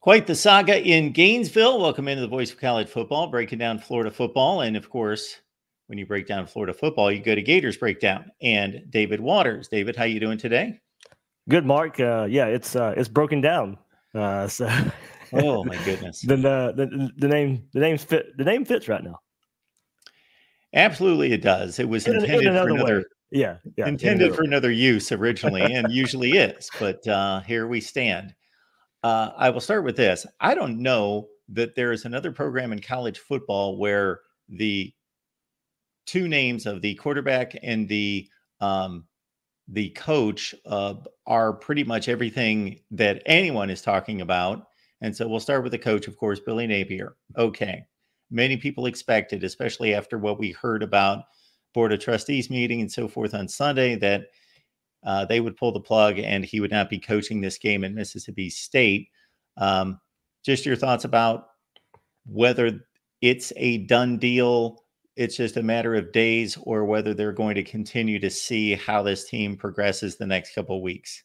Quite the saga in Gainesville. Welcome into the Voice of College Football, breaking down Florida football. And of course, when you break down Florida football, you go to Gators Breakdown and David Waters. David, how you doing today? Good, Mark. Uh, yeah, it's uh, it's broken down. Uh, so, oh my goodness. the, the the name the name fit the name fits right now. Absolutely, it does. It was in, intended in another for another. Way. Yeah, yeah, intended for another use originally, and usually is. But uh, here we stand. Uh, I will start with this. I don't know that there is another program in college football where the two names of the quarterback and the um, the coach uh, are pretty much everything that anyone is talking about. And so we'll start with the coach, of course, Billy Napier. Okay. Many people expected, especially after what we heard about Board of Trustees meeting and so forth on Sunday, that uh, they would pull the plug and he would not be coaching this game at Mississippi State. Um, just your thoughts about whether it's a done deal, it's just a matter of days, or whether they're going to continue to see how this team progresses the next couple weeks.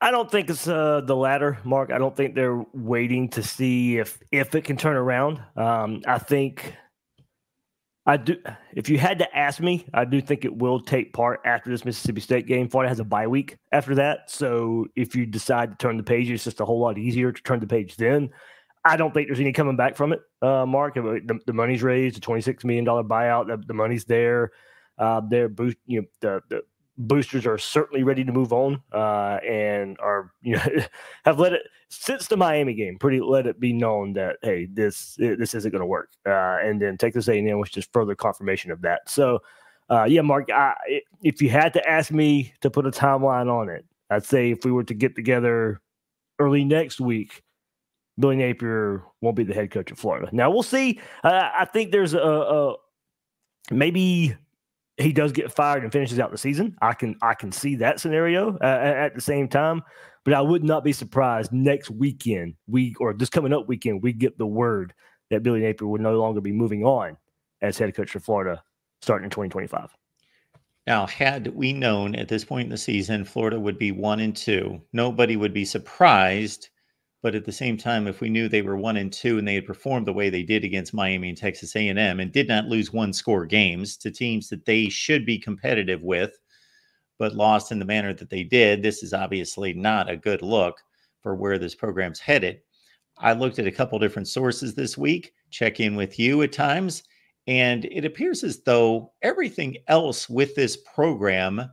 I don't think it's uh, the latter, Mark. I don't think they're waiting to see if if it can turn around. Um, I think I do. If you had to ask me, I do think it will take part after this Mississippi State game. Florida has a bye week after that, so if you decide to turn the page, it's just a whole lot easier to turn the page then. I don't think there's any coming back from it, uh, Mark. The, the money's raised, the twenty-six million dollar buyout, the, the, money's there. Uh, they're boost, you know, the, the boosters are certainly ready to move on uh, and are you know have let it since the Miami game pretty let it be known that hey this this isn't going to work uh, and then Texas A&M was just further confirmation of that. So uh, yeah Mark I, if you had to ask me to put a timeline on it I'd say if we were to get together early next week Billy Napier won't be the head coach of Florida. Now we'll see. Uh, I think there's a, a maybe he does get fired and finishes out the season. I can I can see that scenario uh, at the same time, but I would not be surprised next weekend we or this coming up weekend we get the word that Billy Napier would no longer be moving on as head coach for Florida starting in 2025. Now, had we known at this point in the season Florida would be one and two, nobody would be surprised but at the same time, if we knew they were one and two and they had performed the way they did against Miami and Texas A&M and did not lose one score games to teams that they should be competitive with, but lost in the manner that they did, this is obviously not a good look for where this program's headed. I looked at a couple different sources this week, check in with you at times, and it appears as though everything else with this program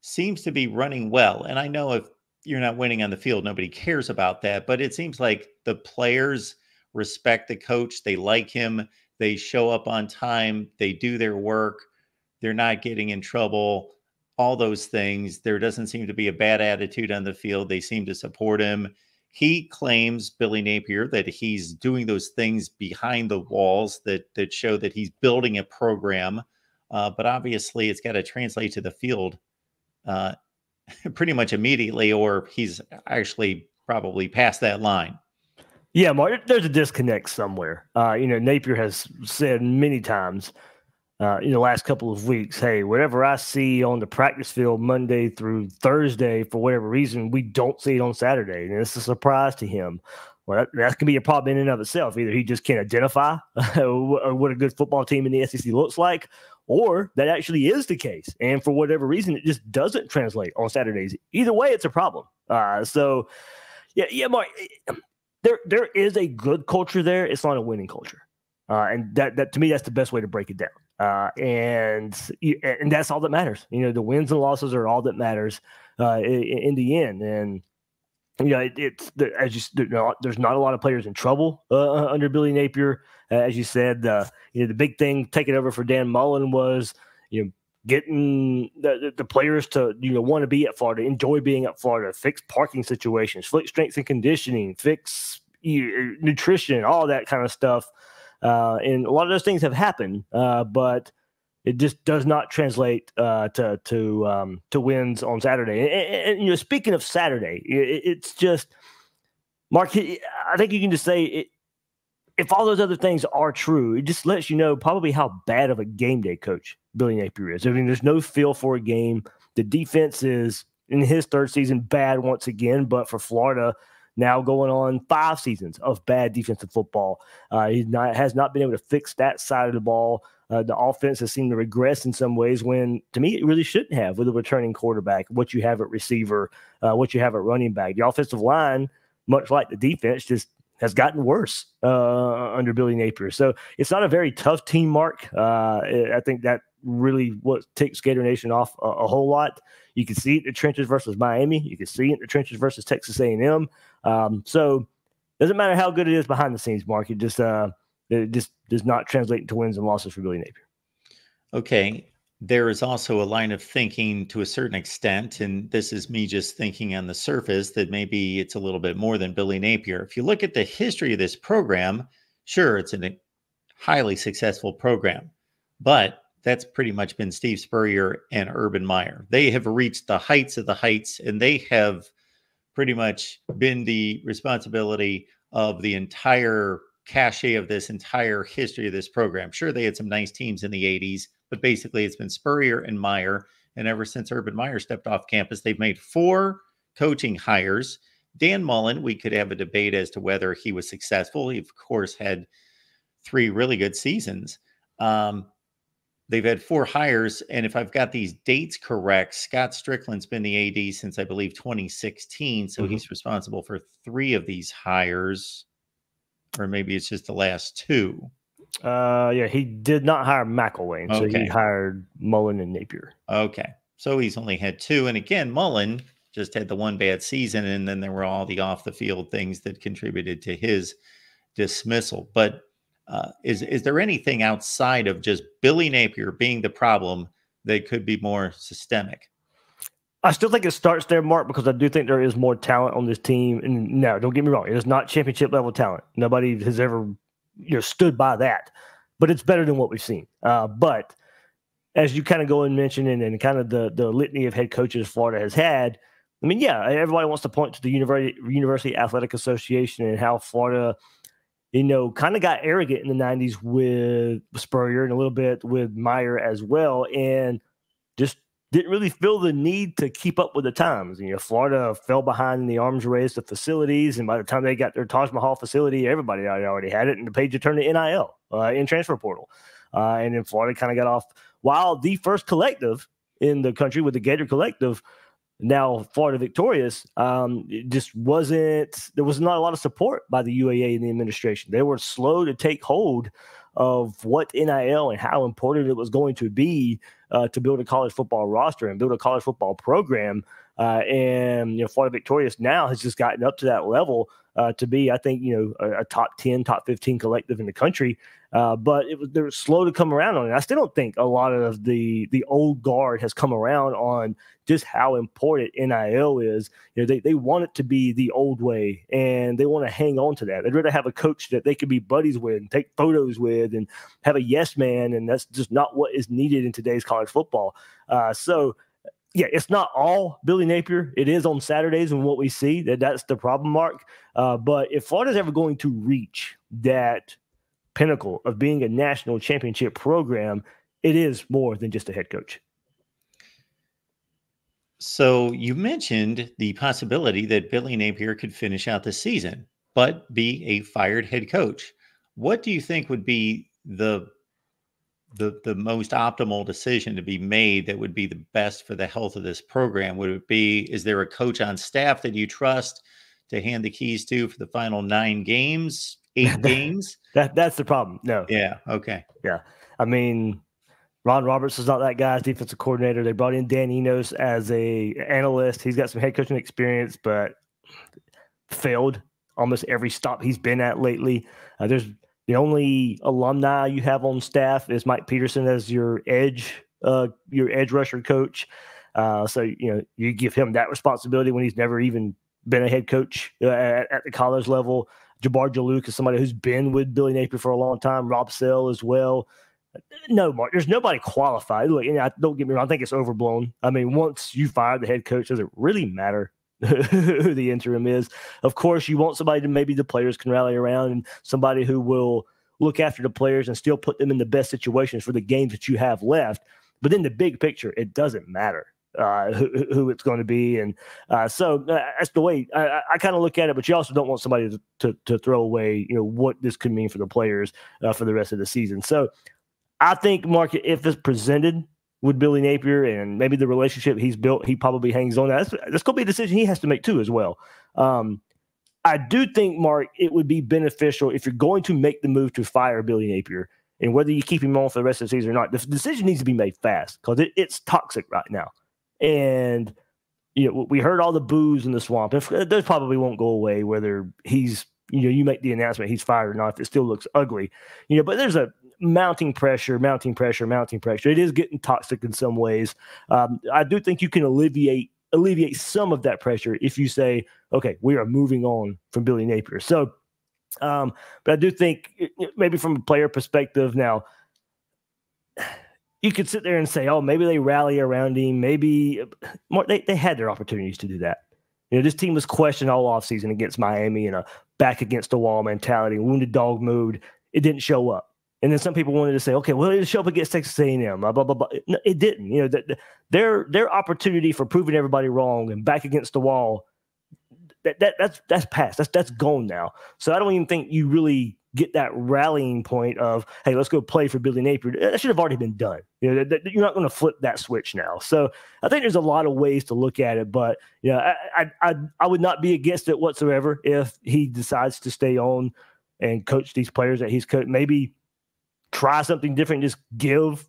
seems to be running well. And I know if you're not winning on the field. Nobody cares about that. But it seems like the players respect the coach. They like him. They show up on time. They do their work. They're not getting in trouble. All those things. There doesn't seem to be a bad attitude on the field. They seem to support him. He claims Billy Napier that he's doing those things behind the walls that that show that he's building a program. Uh, but obviously, it's got to translate to the field. Uh, pretty much immediately, or he's actually probably past that line. Yeah, Mark, there's a disconnect somewhere. Uh, you know, Napier has said many times uh, in the last couple of weeks, hey, whatever I see on the practice field Monday through Thursday, for whatever reason, we don't see it on Saturday. And it's a surprise to him. Well, that, can be a problem in and of itself. Either he just can't identify what a good football team in the SEC looks like, or that actually is the case. And for whatever reason, it just doesn't translate on Saturdays. Either way, it's a problem. Uh, so, yeah, yeah, Mark, there there is a good culture there. It's not a winning culture, uh, and that that to me that's the best way to break it down. Uh, and and that's all that matters. You know, the wins and losses are all that matters uh, in, in the end. And you know, it, it's as you know, there's not a lot of players in trouble uh, uh under Billy Napier, uh, as you said. Uh, you know, the big thing taking over for Dan Mullen was you know getting the, the players to you know want to be at Florida, enjoy being at Florida, fix parking situations, fix strength and conditioning, fix you, nutrition, all that kind of stuff. Uh, and a lot of those things have happened, uh, but it just does not translate uh, to to um, to wins on Saturday. And, and, you know, speaking of Saturday, it, it's just Mark. I think you can just say it, if all those other things are true, it just lets you know probably how bad of a game day coach Billy Napier is. I mean, there's no feel for a game. The defense is in his third season bad once again, but for Florida, now going on five seasons of bad defensive football. Uh, he not, has not been able to fix that side of the ball. Uh, the offense has seemed to regress in some ways when, to me, it really shouldn't have with a returning quarterback, what you have at receiver, uh, what you have at running back. The offensive line, much like the defense, just has gotten worse uh, under Billy Napier. So it's not a very tough team, Mark. Uh, I think that really what takes Gator Nation off a, a, whole lot. You can see it in the trenches versus Miami. You can see it in the trenches versus Texas A&M. Um, so doesn't matter how good it is behind the scenes, Mark. It just uh, it just does not translate into wins and losses for Billy Napier. Okay. There is also a line of thinking to a certain extent, and this is me just thinking on the surface that maybe it's a little bit more than Billy Napier. If you look at the history of this program, sure, it's a highly successful program, but that's pretty much been Steve Spurrier and Urban Meyer. They have reached the heights of the heights, and they have pretty much been the responsibility of the entire cachet of this entire history of this program. Sure, they had some nice teams in the 80s, but basically it's been Spurrier and Meyer. And ever since Urban Meyer stepped off campus, they've made four coaching hires. Dan Mullen, we could have a debate as to whether he was successful. He, of course, had three really good seasons. Um, they've had four hires. And if I've got these dates correct, Scott Stricklin's been the AD since I believe 2016. So mm-hmm. he's responsible for three of these hires, or maybe it's just the last two. Uh, yeah, he did not hire McElwain, so he hired Mullen and Napier. Okay, so he's only had two, and again, Mullen just had the one bad season, and then there were all the off the field things that contributed to his dismissal. But uh, is is there anything outside of just Billy Napier being the problem that could be more systemic? I still think it starts there, Mark, because I do think there is more talent on this team. And no, don't get me wrong, it is not championship level talent. Nobody has ever you know stood by that, but it's better than what we've seen. Uh, but as you kind of go and mention and, and kind of the the litany of head coaches Florida has had, I mean, yeah, everybody wants to point to the University University Athletic Association and how Florida you know, kind of got arrogant in the 90s with Spurrier and a little bit with Meyer as well. And just didn't really feel the need to keep up with the times. You know, Florida fell behind in the arms race the facilities. And by the time they got their Taj Mahal facility, everybody already had it. And the page to turn to NIL uh, in transfer portal. Uh, and then Florida kind of got off while the first collective in the country with the Gator Collective now Florida victorious, um, it just wasn't there was not a lot of support by the UAA and the administration. They were slow to take hold of what NIL and how important it was going to be uh, to build a college football roster and build a college football program. Uh, and you know, Florida Victorious now has just gotten up to that level uh, to be, I think, you know, a, a, top ten, top fifteen collective in the country. Uh, but it was they're slow to come around on it. I still don't think a lot of the the old guard has come around on just how important NIL is. You know, they, they want it to be the old way and they want to hang on to that. They'd rather have a coach that they could be buddies with and take photos with and have a yes man. And that's just not what is needed in today's college football. Uh, so, yeah, it's not all Billy Napier. It is on Saturdays and what we see that that's the problem, Mark. Uh, but if Florida's ever going to reach that pinnacle of being a national championship program, it is more than just a head coach. So you mentioned the possibility that Billy Napier could finish out the season, but be a fired head coach. What do you think would be the the the most optimal decision to be made that would be the best for the health of this program? Would it be is there a coach on staff that you trust to hand the keys to for the final nine games, eight games? That that's the problem. No. Yeah. Okay. Yeah. I mean, Ron Roberts is not that guy's defensive coordinator. They brought in Dan Enos as a analyst. He's got some head coaching experience, but failed almost every stop he's been at lately. Uh, there's the only alumni you have on staff is Mike Peterson as your edge, uh, your edge rusher coach. Uh, so you know you give him that responsibility when he's never even been a head coach uh, at, at, the college level. Jabbar Juluke is somebody who's been with Billy Napier for a long time. Rob Sale as well. No, Mark. There's nobody qualified. Look, and I, don't get me wrong. I think it's overblown. I mean, once you fire the head coach, does it really matter who the interim is? Of course, you want somebody to maybe the players can rally around and somebody who will look after the players and still put them in the best situations for the games that you have left. But in the big picture, it doesn't matter uh, who, who, it's going to be. And uh, so uh, that's the way I, I kind of look at it. But you also don't want somebody to, to, to, throw away, you know, what this could mean for the players uh, for the rest of the season. So I think, Mark, if it's presented with Billy Napier and maybe the relationship he's built, he probably hangs on that. That's, that's going to be a decision he has to make too, as well. Um, I do think, Mark, it would be beneficial if you're going to make the move to fire Billy Napier and whether you keep him on for the rest of the season or not, the decision needs to be made fast because it, it's toxic right now. And you know, we heard all the boos in the swamp. If uh, those probably won't go away, whether he's you know you make the announcement he's fired or not. If it still looks ugly, you know, but there's a mounting pressure, mounting pressure, mounting pressure. It is getting toxic in some ways. Um, I do think you can alleviate alleviate some of that pressure if you say, okay, we are moving on from Billy Napier. So um, but I do think maybe from a player perspective now, you could sit there and say, oh, maybe they rally around him. Maybe they, they had their opportunities to do that. You know, this team was questioned all offseason against Miami in a back against the wall mentality, wounded dog mood. It didn't show up. And then some people wanted to say, okay, well, it show up against Texas A&M, blah, blah, blah, blah. No, it didn't. You know, the, the, their their opportunity for proving everybody wrong and back against the wall that, that that's that's past. That's that's gone now. So I don't even think you really get that rallying point of hey, let's go play for Billy Napier. That should have already been done. You know, that, that, you're not going to flip that switch now. So I think there's a lot of ways to look at it, but you know, I I I would not be against it whatsoever if he decides to stay on and coach these players that he's coached. Maybe try something different, just give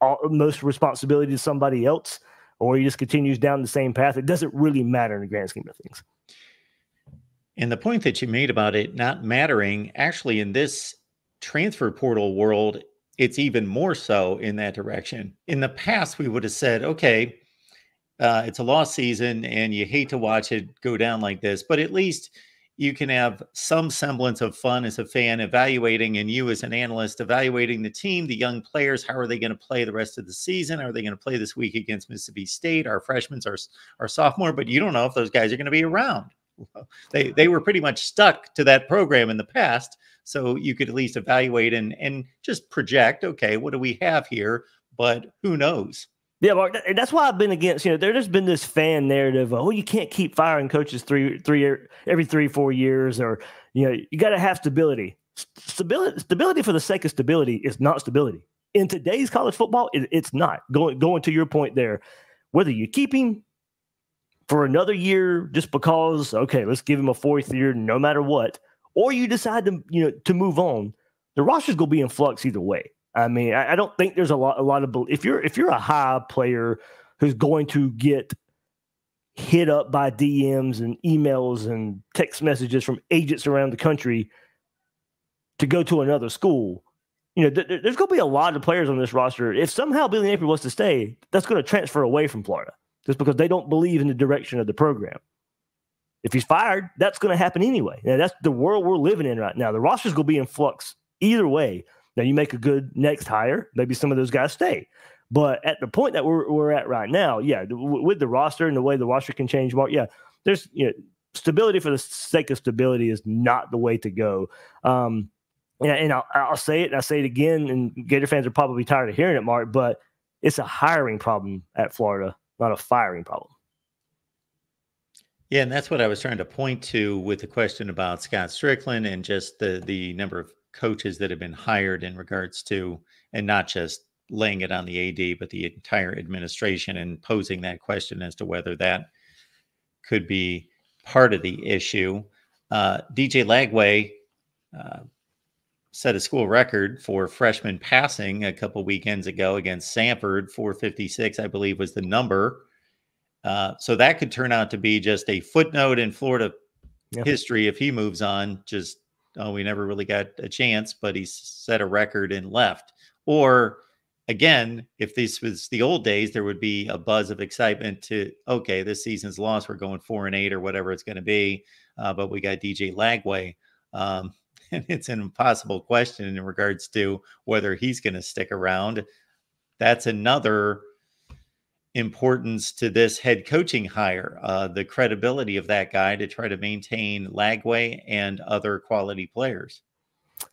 all, most responsibility to somebody else, or he just continues down the same path. It doesn't really matter in the grand scheme of things. And the point that you made about it not mattering, actually, in this transfer portal world, it's even more so in that direction. In the past, we would have said, okay, uh, it's a lost season and you hate to watch it go down like this, but at least you can have some semblance of fun as a fan evaluating and you as an analyst evaluating the team the young players. How are they going to play the rest of the season? Are they going to play this week against mississippi state? Our freshmen are, are sophomore but you don't know if those guys are going to be around they they were pretty much stuck to that program in the past. So you could at least evaluate and and just project, okay, what do we have here? But who knows? Yeah, Mark, that's why I've been against. You know, there's been this fan narrative. Oh, you can't keep firing coaches three, three, every three, four years, or you know, you got to have stability. Stability, stability for the sake of stability is not stability in today's college football. It, it's not going going to your point there. Whether you keep him for another year just because okay let's give him a fourth year no matter what or you decide to you know to move on the roster's going to be in flux either way i mean I, I, don't think there's a lot a lot of if you're if you're a high player who's going to get hit up by dms and emails and text messages from agents around the country to go to another school you know, th- there's going to be a lot of players on this roster. If somehow Billy Napier wants to stay, that's going to transfer away from Florida just because they don't believe in the direction of the program. If he's fired, that's going to happen anyway. Now, that's the world we're living in right now. The roster's going to be in flux either way. Now, you make a good next hire, maybe some of those guys stay. But at the point that we're, we're at right now, yeah, with the roster and the way the roster can change, Mark, yeah, there's you know, stability for the sake of stability is not the way to go. Um, and, and I'll, I'll say it, and I say it again, and Gator fans are probably tired of hearing it, Mark, but it's a hiring problem at Florida not a firing problem. Yeah, and that's what I was trying to point to with the question about Scott Stricklin and just the the number of coaches that have been hired in regards to, and not just laying it on the AD, but the entire administration and posing that question as to whether that could be part of the issue. Uh, DJ Lagway uh, set a school record for freshman passing a couple weekends ago against Samford. 456, I believe, was the number. Uh, so that could turn out to be just a footnote in Florida yep. history if he moves on. Just, oh, we never really got a chance, but he set a record and left. Or again, if this was the old days, there would be a buzz of excitement to, okay, this season's lost. We're going four and eight or whatever it's going to be. Uh, but we got DJ Lagway. Um, it's an impossible question in regards to whether he's going to stick around. That's another importance to this head coaching hire, uh, the credibility of that guy to try to maintain Lagway and other quality players.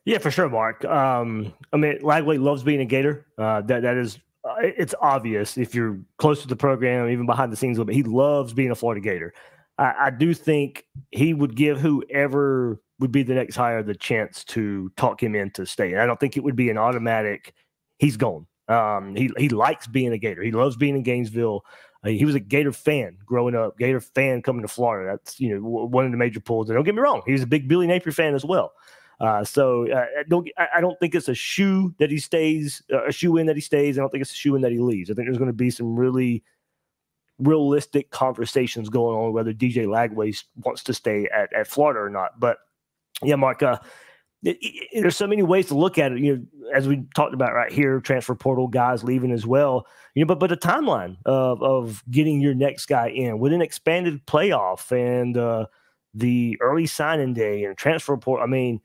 Yeah, for sure, Mark. Um, I mean, Lagway loves being a Gator. Uh, that that is uh, it's obvious if you're close to the program, even behind the scenes a little bit. He loves being a Florida Gator. I, I do think he would give whoever would be the next hire the chance to talk him into staying. I don't think it would be an automatic. He's gone. Um, he he likes being a Gator. He loves being in Gainesville. Uh, he was a Gator fan growing up. Gator fan coming to Florida. That's you know one of the major pulls. And don't get me wrong, he was a big Billy Napier fan as well. Uh, so uh, don't I, I, don't think it's a shoe that he stays, uh, a shoe in that he stays. I don't think it's a shoe in that he leaves. I think there's going to be some really realistic conversations going on whether DJ Lagway wants to stay at, at Florida or not. But yeah, Mark, uh, it, it, there's so many ways to look at it. You know, as we talked about right here, transfer portal guys leaving as well. You know, but but a timeline of of getting your next guy in with an expanded playoff and uh, the early signing day and transfer portal. I mean,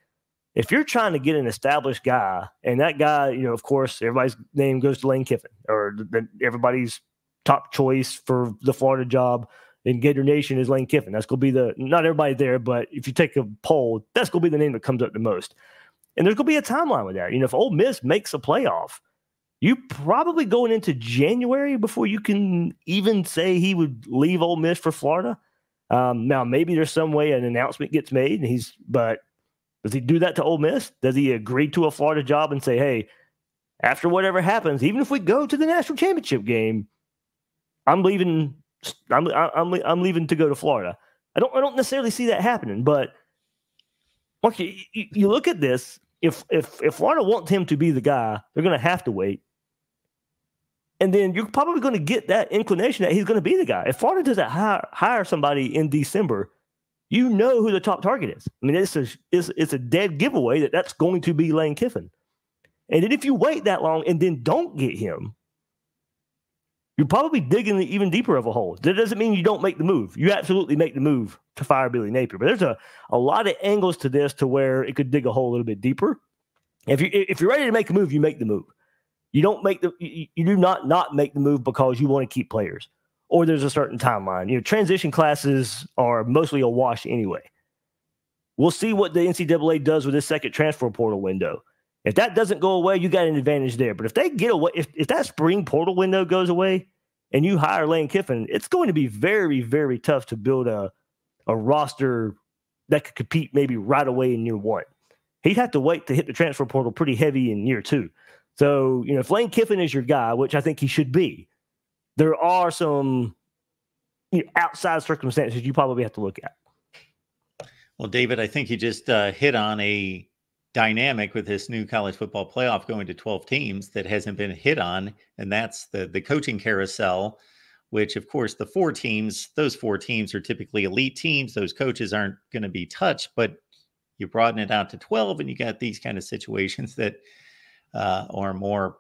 if you're trying to get an established guy, and that guy, you know, of course, everybody's name goes to Lane Kiffin, or the, everybody's top choice for the Florida job in Gator Nation is Lane Kiffin. That's going to be the not everybody there, but if you take a poll, that's going to be the name that comes up the most. And there's going to be a timeline with that. You know, if Ole Miss makes a playoff, you probably going into January before you can even say he would leave Ole Miss for Florida. Um, now, maybe there's some way an announcement gets made, and he's. But does he do that to Ole Miss? Does he agree to a Florida job and say, "Hey, after whatever happens, even if we go to the national championship game, I'm leaving I'm I'm I'm leaving to go to Florida. I don't I don't necessarily see that happening, but okay, you, you look at this. If if if Florida wants him to be the guy, they're going to have to wait, and then you're probably going to get that inclination that he's going to be the guy. If Florida doesn't hire hire somebody in December, you know who the top target is. I mean, it's a it's, it's a dead giveaway that that's going to be Lane Kiffin. And then if you wait that long and then don't get him, you're probably digging even deeper of a hole. That doesn't mean you don't make the move. You absolutely make the move to fire Billy Napier. But there's a, a lot of angles to this to where it could dig a hole a little bit deeper. If you if you're ready to make a move, you make the move. You don't make the you, you do not not make the move because you want to keep players or there's a certain timeline. You know, transition classes are mostly a wash anyway. We'll see what the NCAA does with this second transfer portal window. If that doesn't go away, you got an advantage there. But if they get away, if, if that spring portal window goes away and you hire Lane Kiffin, it's going to be very, very tough to build a, a roster that could compete maybe right away in year one. He'd have to wait to hit the transfer portal pretty heavy in year two. So, you know, if Lane Kiffin is your guy, which I think he should be, there are some you know, outside circumstances you probably have to look at. Well, David, I think you just uh, hit on a dynamic with this new college football playoff going to 12 teams that hasn't been hit on and that's the the coaching carousel which of course the four teams those four teams are typically elite teams. Those coaches aren't going to be touched but you broaden it out to 12 and you got these kind of situations that uh, are more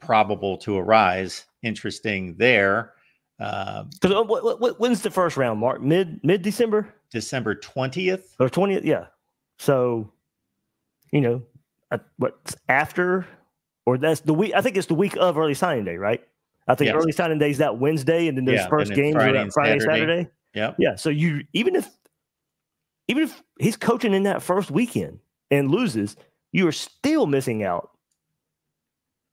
probable to arise. Interesting there because uh, when's the first round mark? Mid mid december december 20th or 20th yeah. So you know, uh, what's after or that's the week. I think it's the week of early signing day, right? I think yes. early signing day is that Wednesday, and then there's yeah, first games Friday, are Friday, Saturday. Saturday. Yeah, yeah. So you even if even if he's coaching in that first weekend and loses, you are still missing out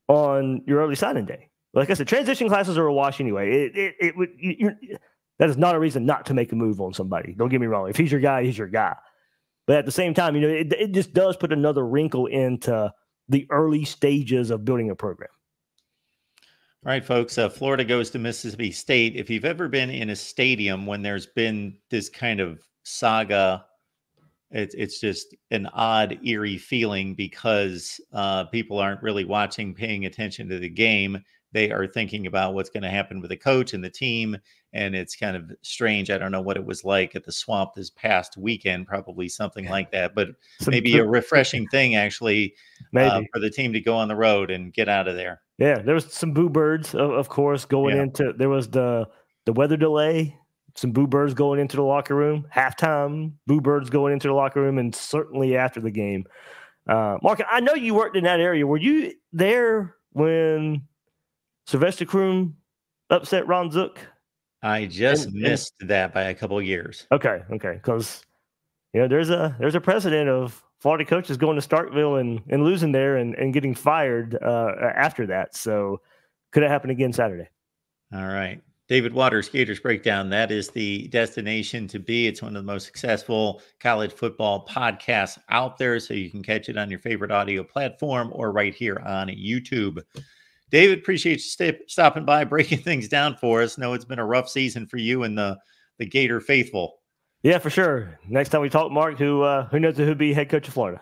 on your early signing day. Like I said, transition classes are a wash anyway. It it, it would that is not a reason not to make a move on somebody. Don't get me wrong. If he's your guy, he's your guy. But at the same time, you know, it, it just does put another wrinkle into the early stages of building a program. All right, folks. Uh, Florida goes to Mississippi State. If you've ever been in a stadium when there's been this kind of saga, it's it's just an odd, eerie feeling because uh, people aren't really watching, paying attention to the game. They are thinking about what's going to happen with the coach and the team and it's kind of strange. I don't know what it was like at the swamp this past weekend, probably something like that, but Some, maybe a refreshing thing actually uh, for the team to go on the road and get out of there. Yeah, there was some boo birds, of, of course, going yeah. into there was the the weather delay, some boo birds going into the locker room, halftime, boo birds going into the locker room, and certainly after the game. Uh, Mark, I know you worked in that area. Were you there when Sylvester Croom upset Ron Zook I just and, missed and, that by a couple years. Okay, okay, because you know there's a there's a precedent of Florida coaches going to Starkville and and losing there and and getting fired uh, after that. So could it happen again Saturday? All right. David Waters, Gators Breakdown. That is the destination to be. It's one of the most successful college football podcasts out there. So you can catch it on your favorite audio platform or right here on YouTube. David, appreciate you st- stopping by, breaking things down for us. Know it's been a rough season for you and the, the Gator faithful. Yeah, for sure. Next time we talk, Mark, who uh, who knows who'd be head coach of Florida?